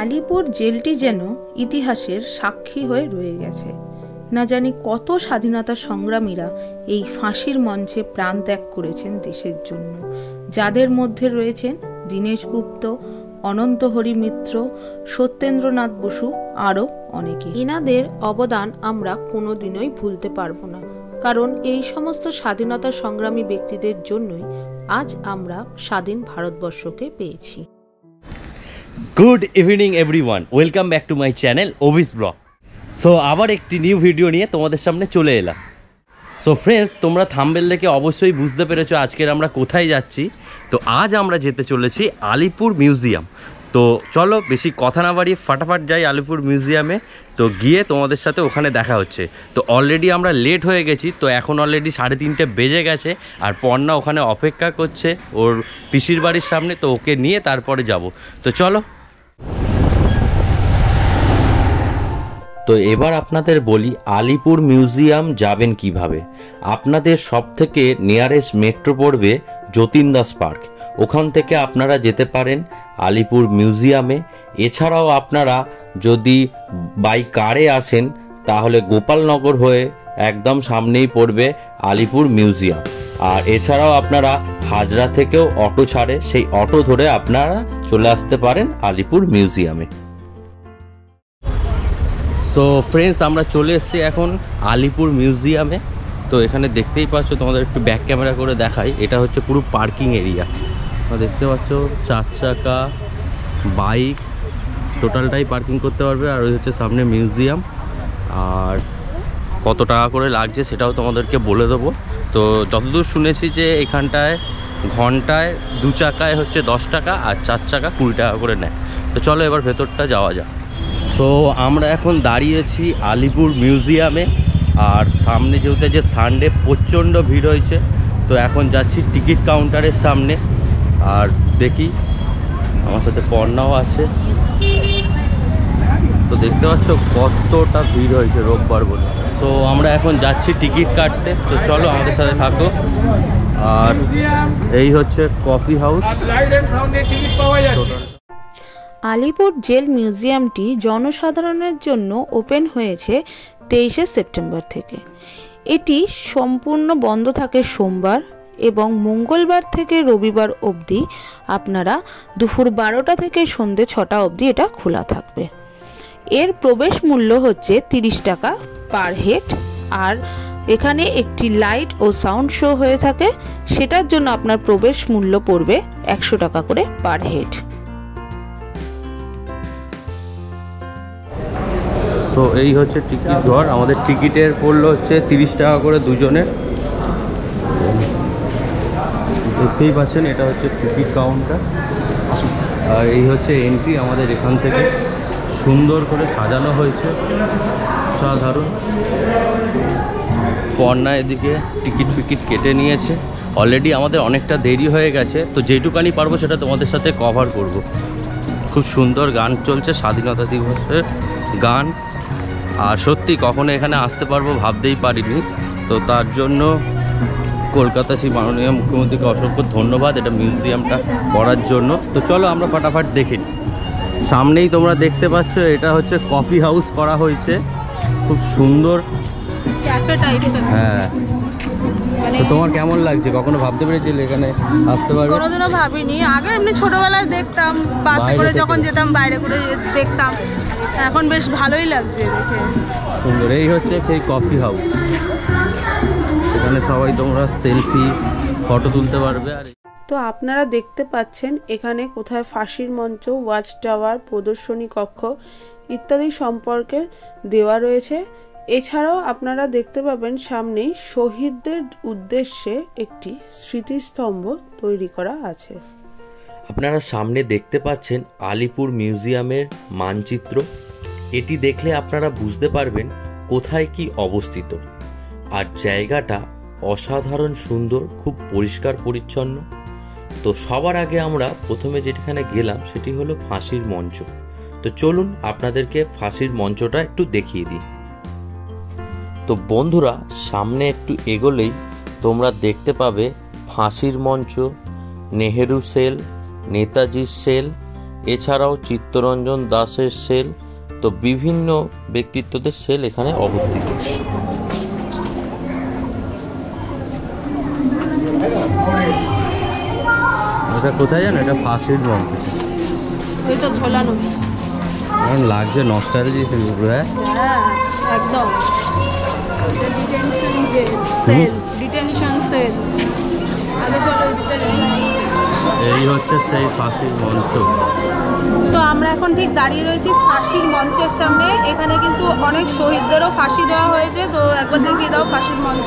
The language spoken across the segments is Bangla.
আলিপুর জেলটি যেন ইতিহাসের সাক্ষী হয়ে রয়ে গেছে। না জানি কত স্বাধীনতা সংগ্রামীরা এই ফাঁসির মঞ্চে প্রাণ ত্যাগ করেছেন দেশের জন্য। যাদের মধ্যে রয়েছেন দীনেশ গুপ্ত, অনন্ত হরি মিত্র, সত্যেন্দ্রনাথ বসু, আরও অনেকে। ইনাদের অবদান আমরা কোনোদিনই ভুলতে পারব না, কারণ এই সমস্ত স্বাধীনতা সংগ্রামী ব্যক্তিদের জন্যই আজ আমরা স্বাধীন ভারতবর্ষকে পেয়েছি। Good evening everyone welcome back to my channel ওভিস blog so আবার একটি নিউ ভিডিও নিয়ে তোমাদের সামনে চলে এলাম। সো ফ্রেন্ডস তোমরা থাম্বেল দেখে অবশ্যই বুঝতে পেরেছ আজকের আমরা কোথায় যাচ্ছি। তো, আজ আমরা যেতে চলেছি আলিপুর মিউজিয়াম তো চলো বেশি কথা না বাড়িয়ে ফাটাফাট যাই আলিপুর মিউজিয়ামে। তো গিয়ে তোমাদের সাথে ওখানে দেখা হচ্ছে। তো অলরেডি আমরা লেট হয়ে গেছি, তো এখন অলরেডি সাড়ে তিনটে বেজে গেছে আর পর্ণা ওখানে অপেক্ষা করছে ওর পিসির বাড়ির সামনে, তো ওকে নিয়ে তারপরে যাব। তো চলো। তো এবার আপনাদের বলি, আলিপুর মিউজিয়াম যাবেন কীভাবে? আপনাদের সব থেকে নিয়ারেস্ট মেট্রো পড়বে যতীন দাস পার্ক। ওখান থেকে আপনারা যেতে পারেন আলিপুর মিউজিয়ামে। এছাড়াও আপনারা যদি বাই কারে আসেন, তাহলে গোপালনগর হয়ে একদম সামনেই পড়বে আলিপুর মিউজিয়াম। আর এছাড়াও আপনারা হাজরা থেকেও অটো ছাড়ে, সেই অটো ধরে আপনারা চলে আসতে পারেন আলিপুর মিউজিয়ামে। সো ফ্রেন্ডস আমরা চলে এসেছি এখন আলিপুর মিউজিয়ামে। তো এখানে দেখতেই পাচ্ছ, তোমাদের একটু ব্যাক ক্যামেরা করে দেখাই। এটা হচ্ছে পুরো পার্কিং এরিয়া দেখতে পাচ্ছ, চার চাকা, বাইক, টোটালটাই পার্কিং করতে পারবে। আর ওই হচ্ছে সামনে মিউজিয়াম। আর কত টাকা করে লাগছে সেটাও তোমাদেরকে বলে দেবো। তো যতদূর শুনেছি যে এখানটায় ঘন্টায় দু চাকায় হচ্ছে দশ টাকা, আর চার চাকা কুড়ি টাকা করে নেয়। তো চলো এবার ভেতরটা যাওয়া যাক। তো আমরা এখন দাঁড়িয়েছি আলিপুর মিউজিয়ামে। আর সামনে যেহেতু যে সানডে প্রচণ্ড ভিড় হয়েছে, তো এখন যাচ্ছি টিকিট কাউন্টারের সামনে। আর দেখি, আমার সাথে পর্ণাও আছে। তো দেখতে পাচ্ছ কতটা ভিড় হয়েছে রোববার বলে। তো আমরা এখন যাচ্ছি টিকিট কাটতে। তো চলো আমাদের সাথে থাকো। আর এই হচ্ছে কফি হাউস। আলিপুর জেল মিউজিয়ামটি জনসাধারণের জন্য ওপেন হয়েছে তেইশে সেপ্টেম্বর থেকে। এটি সম্পূর্ণ বন্ধ থাকে সোমবার। এবং মঙ্গলবার থেকে রবিবার অবধি আপনারা দুপুর বারোটা থেকে সন্ধে ছটা অবধি এটা খোলা থাকবে। এর প্রবেশ মূল্য হচ্ছে তিরিশ টাকা পার হেড। আর এখানে একটি লাইট ও সাউন্ড শো হয়ে থাকে, সেটার জন্য আপনার প্রবেশ মূল্য পড়বে একশো টাকা করে পার হেড। তো এই হচ্ছে টিকিট ঘর। আমাদের টিকিটের পড়ল হচ্ছে তিরিশ টাকা করে দুজনের। দেখতেই পাচ্ছেন, এটা হচ্ছে টিকিট কাউন্টার। আর এই হচ্ছে এন্ট্রি আমাদের এখান থেকে। সুন্দর করে সাজানো হয়েছে সাধারণ পর্ণা এদিকে টিকিট ফিকিট কেটে নিয়েছে। অলরেডি আমাদের অনেকটা দেরি হয়ে গেছে, তো যেটুকানি পারব সেটা তোমাদের সাথে কভার করব। খুব সুন্দর গান চলছে, স্বাধীনতা দিবসের গান। আর সত্যি কখনো এখানে আসতে পারব ভাবতেই পারিনি, তো তার জন্য কলকাতা সেই মাননীয় মুখ্যমন্ত্রীকে অসংখ্য ধন্যবাদ এটা মিউজিয়ামটা করার জন্য। তো চলো আমরা ফাটাফাট দেখি সামনেই তোমরা দেখতে পাচ্ছ এটা হচ্ছে কফি হাউস করা হয়েছে। খুব সুন্দর। হ্যাঁ। তো তোমার কেমন লাগছে? কখনো ভাবতে পেরেছিলে এখানে আসতে পারবে? কোনোদিনও ভাবিনি। আগে এমনি ছোটবেলায় দেখতাম বাসে করে যখন যেতাম বাইরে করে দেখতাম। এখন বেশ ভালোই লাগছে দেখে। সুন্দর। এই হচ্ছে সেই কফি হাউস। এখানে সবাই তোমরা সেলফি ফটো তুলতে পারবে আর তো আপনারা দেখতে পাচ্ছেন এখানে কোথায় ফাঁসির মঞ্চ ওয়াচ টাওয়ার প্রদর্শনী কক্ষ ইত্যাদি সম্পর্কে দেওয়া রয়েছে। এছাড়াও আপনারা দেখতে পাবেন সামনেই শহীদদের উদ্দেশ্যে একটি স্মৃতিস্তম্ভ তৈরি করা আছে। আপনারা সামনে দেখতে পাচ্ছেন আলিপুর মিউজিয়ামের মানচিত্র। এটি দেখলে আপনারা বুঝতে পারবেন কোথায় কি অবস্থিত। আর জায়গাটা অসাধারণ, সুন্দর, খুব পরিষ্কার, পরিচ্ছন্ন। তো সবার আগে আমরা প্রথমে যেখানে গেলাম সেটি হলো ফাঁসির মঞ্চ। তো চলুন আপনাদেরকে ফাঁসির মঞ্চটা একটু দেখিয়ে দিই। তো বন্ধুরা, সামনে একটু এগোলেই তোমরা দেখতে পাবে ফাঁসির মঞ্চ, নেহেরু সেল নেতাজির সেল, এছাড়াও চিত্তরঞ্জন দাসের সেল। তো বিভিন্ন ব্যক্তিত্বদের সেল এখানে অবস্থিত। এটা কোথায় জানো? এটা ওই তো ঝোলানো। এখন লাগছে নস্টালজি হ্যাঁ? হ্যাঁ একদম। ডিটেনশন সেল ডিটেনশন সেল আগে চলো ওইদিকটা এই হচ্ছে সেই ফাঁসির মঞ্চ। তো আমরা এখন ঠিক দাঁড়িয়ে রয়েছি ফাঁসির মঞ্চের সামনে। এখানে কিন্তু অনেক শহীদদেরও ফাঁসি দেওয়া হয়েছে তো একবার দেখিয়ে দাও ফাঁসির মঞ্চ।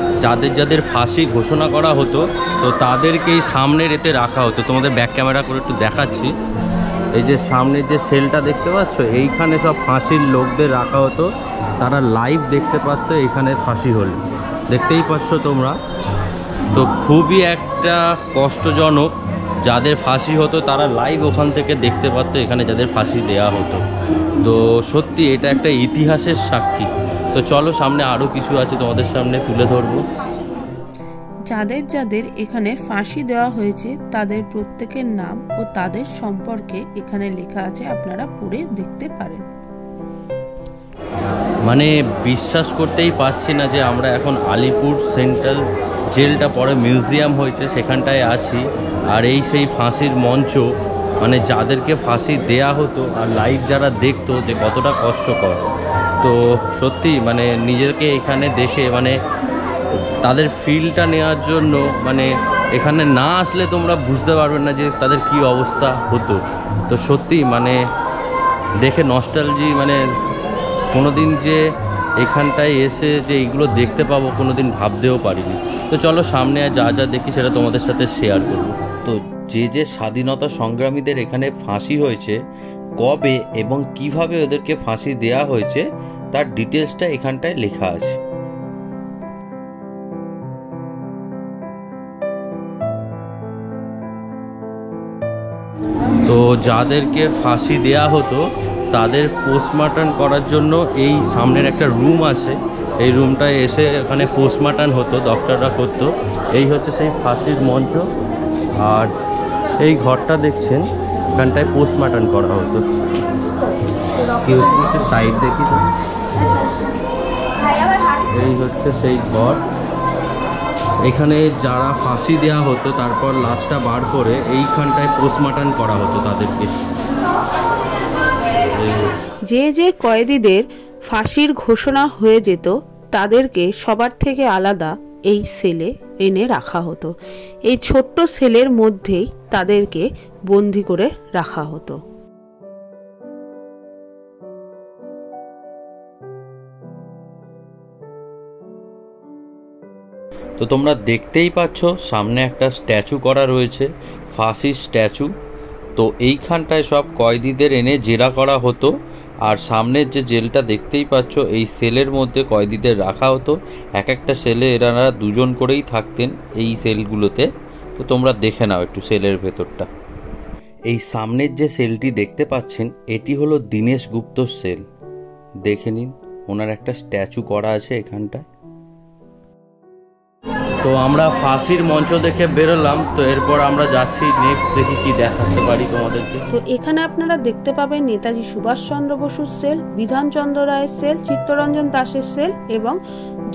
যাদের যাদের ফাঁসি ঘোষণা করা হতো, তো তাদেরকেই সামনের এতে রাখা হতো। তোমাদের ব্যাক ক্যামেরা করে একটু দেখাচ্ছি। এই যে সামনের যে সেলটা দেখতে পাচ্ছ, এইখানে সব ফাঁসির লোকদের রাখা হতো। তারা লাইভ দেখতে পারতো এখানে ফাঁসি হলে। দেখতেই পাচ্ছ তোমরা। তো খুবই একটা কষ্টজনক, যাদের ফাঁসি হতো তারা লাইভ ওখান থেকে দেখতে পারতো এখানে যাদের ফাঁসি দেওয়া হতো। তো সত্যি এটা একটা ইতিহাসের সাক্ষী। তো চলো সামনে আরও কিছু আছে তোমাদের সামনে তুলে ধরবো। যাদের যাদের এখানে ফাঁসি দেওয়া হয়েছে তাদের প্রত্যেকের নাম ও তাদের সম্পর্কে এখানে লেখা আছে আপনারা পড়ে দেখতে পারেন। মানে বিশ্বাস করতেই পারছি না যে আমরা এখন আলিপুর সেন্ট্রাল জেলটা পরে মিউজিয়াম হয়েছে সেখানটায় আছি। আর এই সেই ফাঁসির মঞ্চ মানে যাদেরকে ফাঁসি দেয়া হতো আর লাইভ যারা দেখতো যে কতটা কষ্টকর। তো সত্যি মানে নিজেকে এখানে দেখে মানে তাদের ফিলটা নেওয়ার জন্য মানে এখানে না আসলে তোমরা বুঝতে পারবে না যে তাদের কি অবস্থা হতো। তো সত্যি মানে দেখে নস্টালজি মানে কোনোদিন যে এখানটায় এসে যে এইগুলো দেখতে পাবো কোনোদিন ভাবতেও পারিনি। তো চলো সামনে যা যা দেখি সেটা তোমাদের সাথে শেয়ার করব। তো যে যে স্বাধীনতা সংগ্রামীদের এখানে ফাঁসি হয়েছে কবে এবং কীভাবে ওদেরকে ফাঁসি দেয়া হয়েছে, তার ডিটেলসটা এখানটায় লেখা আছে। তো যাদেরকে ফাঁসি দেয়া হতো, তাদের পোস্টমার্টম করার জন্য এই সামনের একটা রুম আছে। এই রুমটায় এসে এখানে পোস্টমার্টম হতো, ডক্টররা করতো। এই হচ্ছে সেই ফাঁসির মঞ্চ। আর এই ঘরটা দেখছেন এখানটায় পোস্টমার্টম করা হতো। সাইড দেখি তো। এই হচ্ছে সেই ঘর। এখানে যারা ফাঁসি দেওয়া হতো, তারপর লাশটা বার করে এইখানটায় পোস্টমার্টম করা হতো তাদেরকে। যে যে কয়েদিদের ফাঁসির ঘোষণা হয়ে যেত, তাদেরকে সবার থেকে আলাদা এই সেলে এনে রাখা হতো। এই ছোট্ট সেলের মধ্যেই তাদেরকে বন্দি করে রাখা হতো। তো তোমরা দেখতেই পাচ্ছ, সামনে একটা স্ট্যাচু করা রয়েছে ফাঁসির স্ট্যাচু। তো এইখানটায় সব কয়েদিদের এনে জেরা করা হতো। আর সামনের যে জেলটা দেখতেই পাচ্ছ, এই সেলের মধ্যে কয়েদিদের রাখা হতো। এক একটা সেলে এনারা দুজন করেই থাকতেন এই সেলগুলোতে। তো তোমরা দেখে নাও একটু সেলের ভেতরটা। এই সামনের যে সেলটি দেখতে পাচ্ছেন, এটি হলো দীনেশ গুপ্তর সেল। দেখে নিন, ওনার একটা স্ট্যাচু করা আছে এখানটায়। তো আমরা ফাঁসির মঞ্চ দেখে বেরোলাম, তো এরপর আমরা যাচ্ছি নেক্সট দেখি কি দেখাতে পারি তোমাদেরকে। তো এখানে আপনারা দেখতে পাবেন নেতাজি সুভাষচন্দ্র বসুর সেল, বিধানচন্দ্র রায়ের সেল, চিত্তরঞ্জন দাসের সেল এবং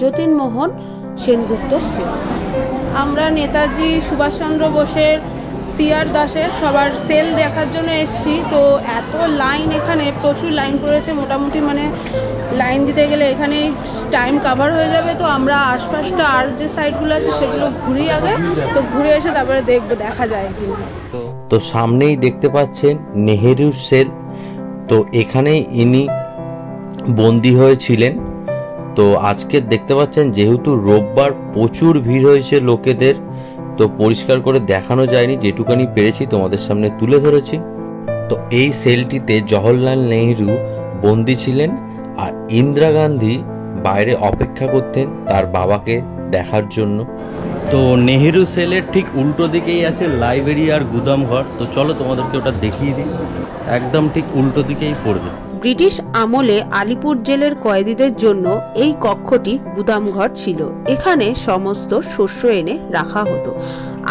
যতীনমোহন সেনগুপ্তর সেল আমরা নেতাজি সুভাষচন্দ্র বোসের সিআর দাসের সবার সেল দেখার জন্য এসেছি। তো এত লাইন এখানে প্রচুর লাইন পড়েছে মোটামুটি মানে লাইন দিতে গেলে এখানে টাইম কাভার হয়ে যাবে। তো আমরা আশপাশটা আর যে সাইডগুলো আছে সেগুলো ঘুরি আগে তো ঘুরে এসে তারপরে দেখব দেখা যায় কিন্তু তো তো সামনেই দেখতে পাচ্ছেন নেহেরু সেল তো এখানেই ইনি বন্দি হয়েছিলেন। তো আজকে দেখতে পাচ্ছেন, যেহেতু রোববার প্রচুর ভিড় হয়েছে লোকেদের, তো পরিষ্কার করে দেখানো যায়নি, যেটুকানি পেরেছি তোমাদের সামনে তুলে ধরেছি। তো এই সেলটিতে জওহরলাল নেহরু বন্দি ছিলেন আর ইন্দিরা গান্ধী বাইরে অপেক্ষা করতেন তার বাবাকে দেখার জন্য। তো নেহেরু সেলের ঠিক উল্টো দিকেই আছে লাইব্রেরি আর গুদামঘর। তো চলো তোমাদেরকে ওটা দেখিয়ে দিই। একদম ঠিক উল্টো দিকেই পড়বে। ব্রিটিশ আমলে আলিপুর জেলের কয়েদিদের জন্য এই কক্ষটি গুদামঘর ছিল। এখানে সমস্ত শস্য এনে রাখা হতো।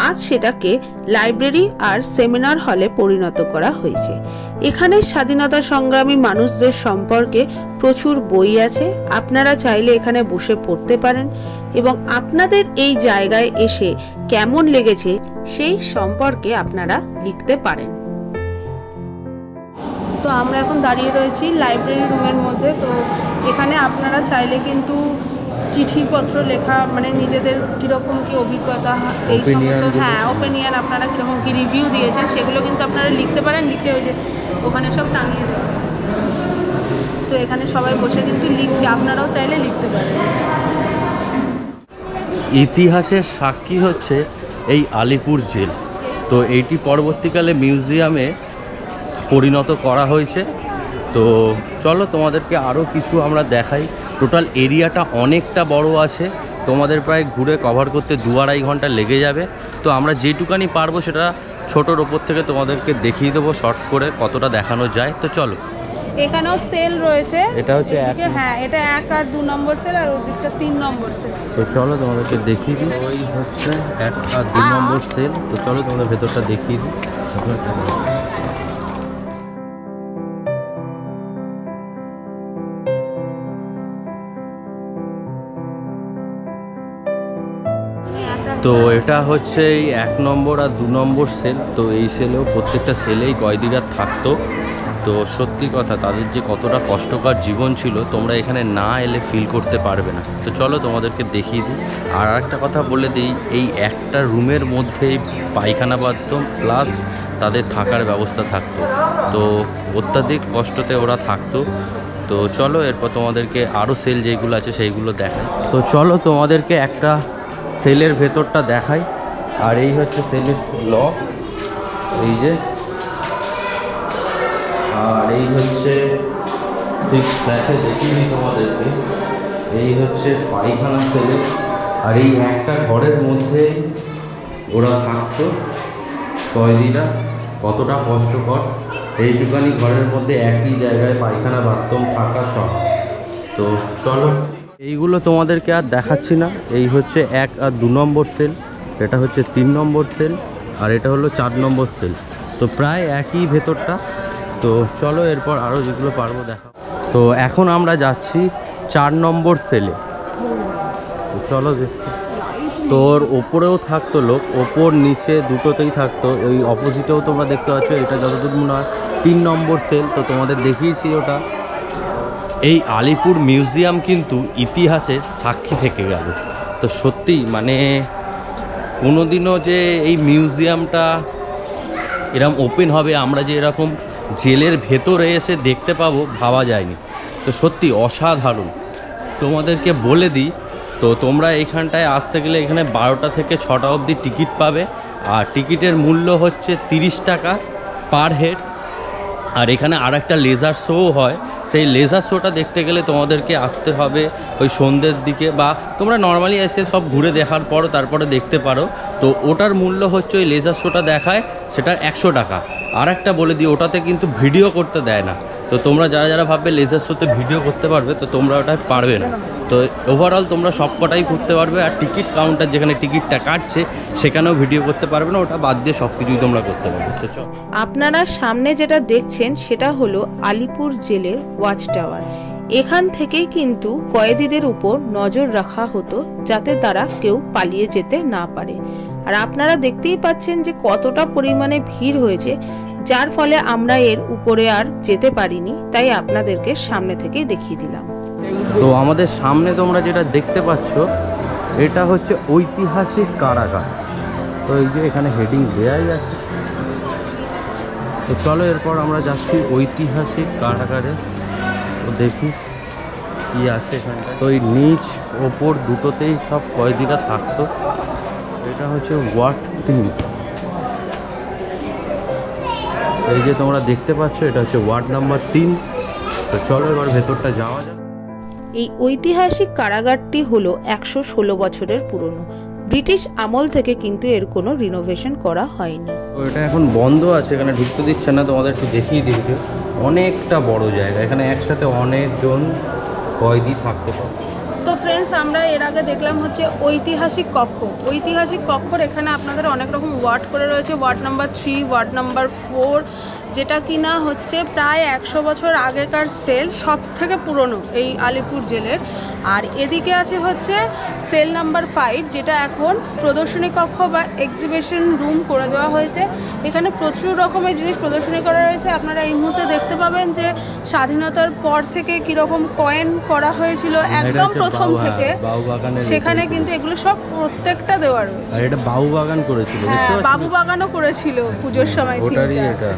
আজ সেটাকে লাইব্রেরি আর সেমিনার হলে পরিণত করা হয়েছে। এখানে স্বাধীনতা সংগ্রামী মানুষদের সম্পর্কে প্রচুর বই আছে। আপনারা চাইলে এখানে বসে পড়তে পারেন এবং আপনাদের এই জায়গায় এসে কেমন লেগেছে সেই সম্পর্কে আপনারা লিখতে পারেন। তো আমরা এখন দাঁড়িয়ে রয়েছি লাইব্রেরি রুমের মধ্যে। তো এখানে আপনারা চাইলে কিন্তু চিঠিপত্র লেখা মানে নিজেদের কীরকম কি অভিজ্ঞতা এই সমস্ত হ্যাঁ ওপিনিয়ন আপনারা কীরকম কী রিভিউ দিয়েছেন সেগুলো কিন্তু আপনারা লিখতে পারেন লিখে ওই যে ওখানে সব টাঙিয়ে দেওয়া তো এখানে সবাই বসে কিন্তু লিখছে আপনারাও চাইলে লিখতে পারেন। ইতিহাসের সাক্ষী হচ্ছে এই আলিপুর জেল। তো এইটি পরবর্তীকালে মিউজিয়ামে পরিণত করা হয়েছে। তো চলো তোমাদেরকে আরও কিছু আমরা দেখাই। টোটাল এরিয়াটা অনেকটা বড় আছে। তোমাদের প্রায় ঘুরে কভার করতে দু আড়াই ঘণ্টা লেগে যাবে। তো আমরা যেটুকানি পারব সেটা ছোটোর ওপর থেকে তোমাদেরকে দেখিয়ে দেবো শর্ট করে কতটা দেখানো যায়। তো চলো। এখানেও সেল রয়েছে। এটা হচ্ছে এক হ্যাঁ এটা এক আর দু নম্বর সেল আর ওদিকটা তিন নম্বর সেল তো চলো তোমাদেরকে দেখিয়ে দিই। ওই হচ্ছে এক আর দু নম্বর সেল তো চলো তোমাদের ভেতরটা দেখিয়ে দিই। তো এটা হচ্ছে এই এক নম্বর আর দু নম্বর সেল তো এই সেলেও প্রত্যেকটা সেলেই কয়েদিরা থাকতো। তো সত্যি কথা, তাদের যে কতটা কষ্টকর জীবন ছিল, তোমরা এখানে না এলে ফিল করতে পারবে না। তো চলো তোমাদেরকে দেখিয়ে দিই। আর একটা কথা বলে দিই, এই একটা রুমের মধ্যেই পায়খানা বাথরুম প্লাস তাদের থাকার ব্যবস্থা থাকতো। তো অত্যাধিক কষ্টতে ওরা থাকতো। তো চলো এরপর তোমাদেরকে আরও সেল যেগুলো আছে সেইগুলো দেখাই। তো চলো তোমাদেরকে একটা সেলের ভেতরটা দেখাই। আর এই হচ্ছে সেলের লক। এই যে। আর এই হচ্ছে, ঠিক ফ্ল্যাশে দেখিনি তোমাদেরকে। এই হচ্ছে পায়খানা সেলে। আর এই একটা ঘরের মধ্যে ওরা থাকতো। কয়েদিরা কতটা কষ্টকর। এইটুখানি ঘরের মধ্যে একই জায়গায় পায়খানা, বাথরুম থাকা সব। তো চলো এইগুলো তোমাদেরকে আর দেখাচ্ছি না। এই হচ্ছে এক আর দু নম্বর সেল এটা হচ্ছে তিন নম্বর সেল আর এটা হলো চার নম্বর সেল তো প্রায় একই ভেতরটা। তো চলো এরপর আরও যেগুলো পারব দেখা তো এখন আমরা যাচ্ছি চার নম্বর সেলে তো চলো তোর ওপরেও থাকতো লোক, ওপর নিচে দুটোতেই থাকতো। ওই অপোজিটেও তোমরা দেখতে পাচ্ছ, এটা যতদূর মনে হয় তিন নম্বর সেল তো তোমাদের দেখিয়েছি ওটা। এই আলিপুর মিউজিয়াম কিন্তু ইতিহাসের সাক্ষী থেকে গেল। তো সত্যি মানে কোনোদিনও যে এই মিউজিয়ামটা এরম ওপেন হবে, আমরা যে এরকম জেলের ভেতরে এসে দেখতে পাবো, ভাবা যায়নি। তো সত্যি অসাধারণ। তোমাদেরকে বলে দিই, তো তোমরা এইখানটায় আসতে গেলে এখানে বারোটা থেকে ছটা অবধি টিকিট পাবে। আর টিকিটের মূল্য হচ্ছে তিরিশ টাকা পার হেড। আর এখানে আর একটা লেজার শোও হয় সেই লেজার শোটা দেখতে গেলে তোমাদেরকে আসতে হবে ওই সন্ধ্যের দিকে বা তোমরা নর্মালি এসে সব ঘুরে দেখার পর তারপরে দেখতে পারো। তো ওটার মূল্য হচ্ছে ওই লেজার শোটা দেখায় সেটা একশো টাকা। আর একটা বলে দিই, ওটাতে কিন্তু ভিডিও করতে দেয় না। তো তোমরা যারা যারা ভাববে লেজার শোতে ভিডিও করতে পারবে, তো তোমরা ওটা পারবে না। তো ওভারঅল তোমরা সব কটাই করতে পারবে, আর টিকিট কাউন্টার যেখানে টিকিটটা কাটছে, সেখানেও ভিডিও করতে পারবে না, ওটা বাদ দিয়ে সব কিছুই তোমরা করতে পারবে। তো চল। আপনারা সামনে যেটা দেখছেন, সেটা হলো আলিপুর জেলের ওয়াচ টাওয়ার এখান থেকেই কিন্তু কয়েদিদের উপর নজর রাখা হতো, যাতে তারা কেউ পালিয়ে যেতে না পারে। আর আপনারা দেখতেই পাচ্ছেন যে কতটা পরিমাণে ভিড় হয়েছে, যার ফলে আমরা এর উপরে আর যেতে পারিনি, তাই আপনাদেরকে সামনে থেকেই দেখিয়ে দিলাম। তো আমাদের সামনে তোমরা যেটা দেখতে পাচ্ছ, এটা হচ্ছে ঐতিহাসিক কারাগার। তো এই যে এখানে হেডিং দেয়াই আছে। তো চলো এরপর আমরা যাচ্ছি ঐতিহাসিক কারাগারে। তো দেখি কি আছে এখানটা তো এই নিচ, ওপর দুটোতেই সব কয়েদিরা থাকতো। এটা হচ্ছে ওয়াট তিন এই যে তোমরা দেখতে পাচ্ছ এটা হচ্ছে ওয়ার্ড নাম্বার তিন তো চলো এবার ভেতরটা যাওয়া যাক। এই ঐতিহাসিক কারাগারটি হলো একশো ষোলো বছরের পুরনো। ব্রিটিশ আমল থেকে কিন্তু এর কোনো রিনোভেশন করা হয়নি। তো এটা এখন বন্ধ আছে এখানে ঢুকতে দিচ্ছে না তোমাদের একটু দেখিয়ে দিচ্ছে অনেকটা বড় জায়গা এখানে একসাথে অনেকজন কয়েদি থাকতে পারে। ফ্রেন্ডস আমরা এর আগে দেখলাম হচ্ছে ঐতিহাসিক কক্ষ। ঐতিহাসিক কক্ষর এখানে আপনাদের অনেক রকম ওয়ার্ড করে রয়েছে। Ward number three ward number four যেটা কিনা হচ্ছে প্রায় একশো বছর আগেকার সেল সব থেকে পুরনো এই আলিপুর জেলের। আর এদিকে আছে হচ্ছে সেল নাম্বার ফাইভ যেটা এখন প্রদর্শনী কক্ষ বা এক্সিবিশন রুম করে দেওয়া হয়েছে। এখানে প্রচুর রকমের জিনিস প্রদর্শনী করা রয়েছে। আপনারা এই মুহূর্তে দেখতে পাবেন যে স্বাধীনতার পর থেকে কীরকম কয়েন করা হয়েছিল একদম প্রথম হ্যাঁ, থেকে। সেখানে কিন্তু এগুলো সব প্রত্যেকটা দেওয়া রয়েছে। এটা বাবু বাগান করেছিল হ্যাঁ বাবু বাগানও করেছিল পুজোর সময় ওটারই এটা।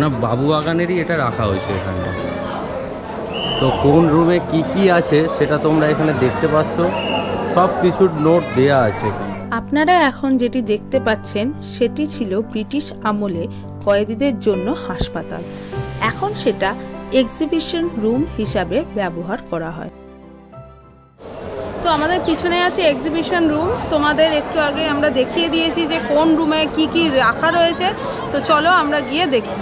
না বাবু বাগানেরই এটা রাখা হয়েছে এখানটা। তো কোন রুমে কি কি আছে সেটা তোমরা এখানে দেখতে পাচ্ছ। সব কিছুর নোট দেয়া আছে। আপনারা এখন যেটি দেখতে পাচ্ছেন সেটি ছিল ব্রিটিশ আমলে কয়েদিদের জন্য হাসপাতাল। এখন সেটা এক্সিবিশন রুম হিসাবে ব্যবহার করা হয়। তো আমাদের পিছনে আছে এক্সিবিশন রুম তোমাদের একটু আগে আমরা দেখিয়ে দিয়েছি যে কোন রুমে কি কি রাখা রয়েছে। তো চলো আমরা গিয়ে দেখি।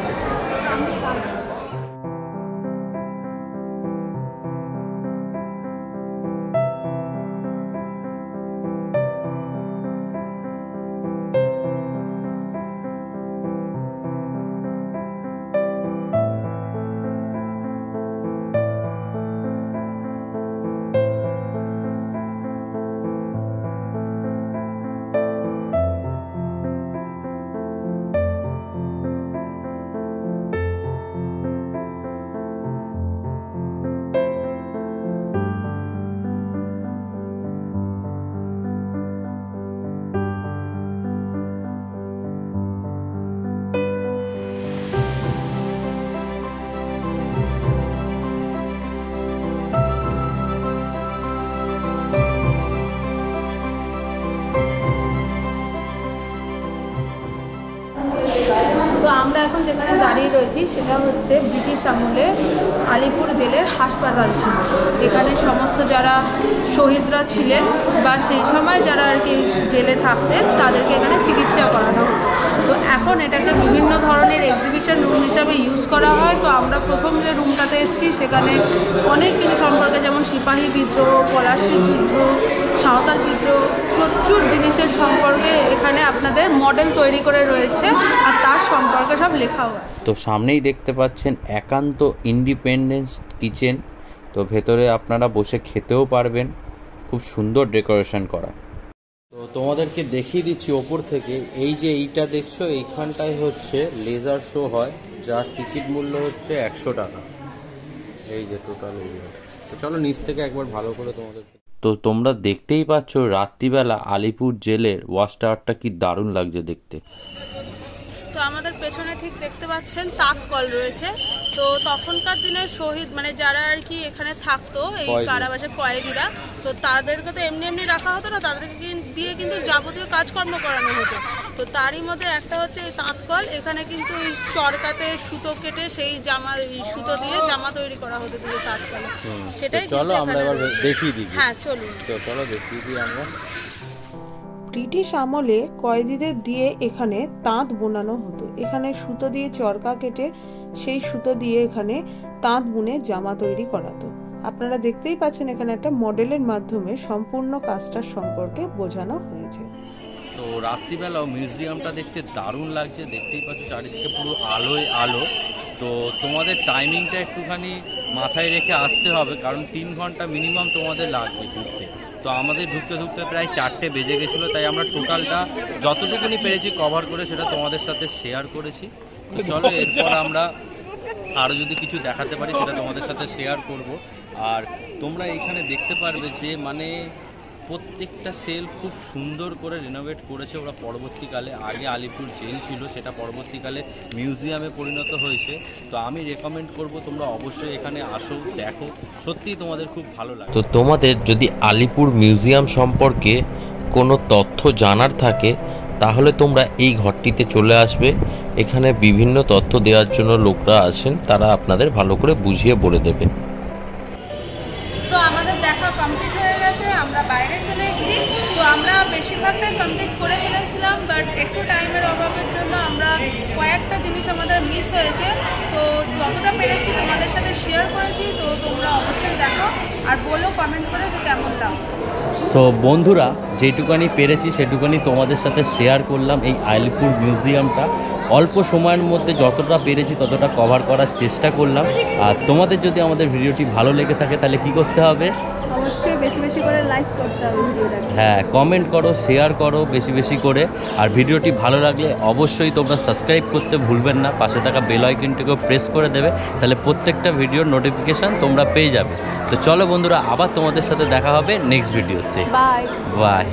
রয়েছি সেটা হচ্ছে ব্রিটিশ আমলে আলিপুর জেলের হাসপাতাল ছিল। এখানে সমস্ত যারা শহীদরা ছিলেন বা সেই সময় যারা আর কি জেলে থাকতেন, তাদেরকে এখানে চিকিৎসা করানো হতো। তো এখন এটাকে বিভিন্ন ধরনের এক্সিবিশন রুম হিসাবে ইউজ করা হয়। তো আমরা প্রথম যে রুমটাতে এসেছি, সেখানে অনেক কিছু সম্পর্কে যেমন সিপাহী বিদ্রোহ পলাশি যুদ্ধ সাঁওতাল বিদ্রোহ প্রচুর জিনিসের সম্পর্কে এখানে আপনাদের মডেল তৈরি করে রয়েছে আর তার সম্পর্কে সব লেখাও আছে। তো সামনেই দেখতে পাচ্ছেন একান্ত ইন্ডিপেন্ডেন্স কিচেন তো ভেতরে আপনারা বসে খেতেও পারবেন খুব সুন্দর ডেকোরেশন করা। তো তোমাদেরকে দেখিয়ে দিচ্ছি ওপর থেকে এই যে এইটা দেখছ এইখানটায় হচ্ছে লেজার শো হয় যার টিকিট মূল্য হচ্ছে একশো টাকা। এই যে টোটাল এরিয়া তো চলো নিচ থেকে একবার ভালো করে তোমাদের তো তোমরা দেখতেই পাচ্ছ রাত্রিবেলা আলিপুর জেলের ওয়াচ টাওয়ারটা কি দারুণ লাগছে দেখতে। তো আমাদের পেছনে ঠিক দেখতে পাচ্ছেন তাক কল রয়েছে। তো তখনকার দিনে শহীদ মানে যারা আর কি এখানে থাকতো এই। কারাবাসে কয়েদিরা তো তাদেরকে তো এমনি এমনি রাখা হতো না তাদেরকে দিয়ে কিন্তু যাবতীয় কাজকর্ম করানো হতো। তো তারই মধ্যে একটা হচ্ছে এই তাঁত কল এখানে কিন্তু এই চরকাতে সুতো কেটে সেই জামা সুতো দিয়ে জামা তৈরি করা হতো কিন্তু তাঁত কলে সেটাই চলো আমরা এবার দেখিয়ে দিই। হ্যাঁ চলুন। তো চলো দেখিয়ে দিই আমরা। ব্রিটিশ আমলে কয়েদিদের দিয়ে এখানে তাঁত বোনানো হতো। এখানে সুতো দিয়ে চরকা কেটে সেই সুতো দিয়ে এখানে তাঁত বুনে জামা তৈরি করাতো। আপনারা দেখতেই পাচ্ছেন এখানে একটা মডেলের মাধ্যমে সম্পূর্ণ কাজটার সম্পর্কে বোঝানো হয়েছে। তো রাত্রিবেলাও মিউজিয়ামটা দেখতে দারুণ লাগছে, দেখতেই পাচ্ছ চারিদিকে পুরো আলোয় আলো। তো তোমাদের টাইমিংটা একটুখানি মাথায় রেখে আসতে হবে, কারণ তিন ঘণ্টা মিনিমাম তোমাদের লাগবে ঘুরতে। তো আমাদের ঢুকতে ঢুকতে প্রায় চারটে বেজে গেছিল, তাই আমরা টোটালটা যতটুকুনি পেরেছি কভার করে সেটা তোমাদের সাথে শেয়ার করেছি। তো চলো, এরপর আমরা আরও যদি কিছু দেখাতে পারি, সেটা তোমাদের সাথে শেয়ার করব। আর তোমরা এখানে দেখতে পারবে যে মানে প্রত্যেকটা সেল খুব সুন্দর করে রিনোভেট করেছে। ওরা পরবর্তীকালে আগে আলিপুর জেল ছিল সেটা পরবর্তীকালে মিউজিয়ামে পরিণত হয়েছে। তো আমি রেকমেন্ড করব তোমরা অবশ্যই এখানে আসো দেখো। সত্যিই তোমাদের খুব ভালো লাগে তো তোমাদের যদি আলিপুর মিউজিয়াম সম্পর্কে কোনো তথ্য জানার থাকে তাহলে তোমরা এই ঘরটিতে চলে আসবে। এখানে বিভিন্ন তথ্য দেওয়ার জন্য লোকরা আছেন তারা আপনাদের ভালো করে বুঝিয়ে বলে দেবে। সো আমাদের দেখা কমপ্লিট বাইরে চলে এসেছি। তো আমরা বেশিরভাগটাই কমপ্লিট করে ফেলেছিলাম বাট একটু টাইমের অভাবের জন্য আমরা কয়েকটা জিনিস আমাদের মিস হয়েছে। তো যতটা পেরেছি তোমাদের সাথে শেয়ার করেছি, তো তোমরা অবশ্যই দেখো। আর বলো কমেন্ট করে যে কেমন লাগল সো বন্ধুরা যেটুকানি পেরেছি সেটুকানি তোমাদের সাথে শেয়ার করলাম এই আলিপুর মিউজিয়ামটা অল্প সময়ের মধ্যে যতটা পেরেছি ততটা কভার করার চেষ্টা করলাম। আর তোমাদের যদি আমাদের ভিডিওটি ভালো লেগে থাকে তাহলে কি করতে হবে? অবশ্যই বেশি বেশি করে লাইক করতে হবে ভিডিওটাকে। হ্যাঁ কমেন্ট করো শেয়ার করো বেশি বেশি করে। আর ভিডিওটি ভালো লাগলে অবশ্যই তোমরা সাবস্ক্রাইব করতে ভুলবেন না। পাশে থাকা বেল আইকনটিকেও প্রেস করে দেবে তাহলে প্রত্যেকটা ভিডিওর নোটিফিকেশান তোমরা পেয়ে যাবে। তো চলো বন্ধুরা আবার তোমাদের সাথে দেখা হবে নেক্সট ভিডিওতে বাই বাই